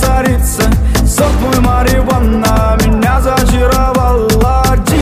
царица, сок мой марихуана